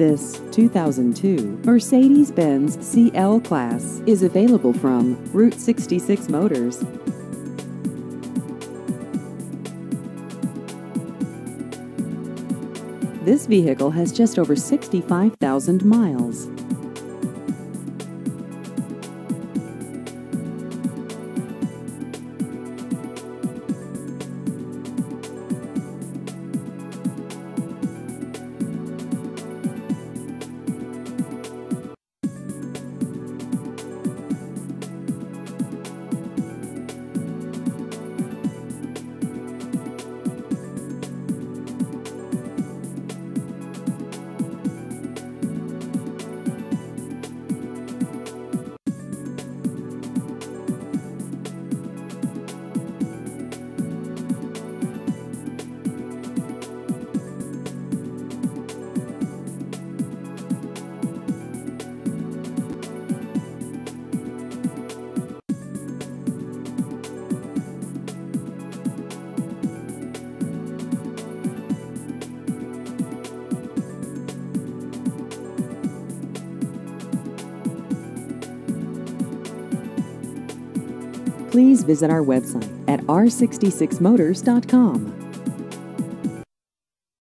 This 2002 Mercedes-Benz CL Class is available from Route 66 Motors. This vehicle has just over 65,000 miles. Please visit our website at r66motors.com.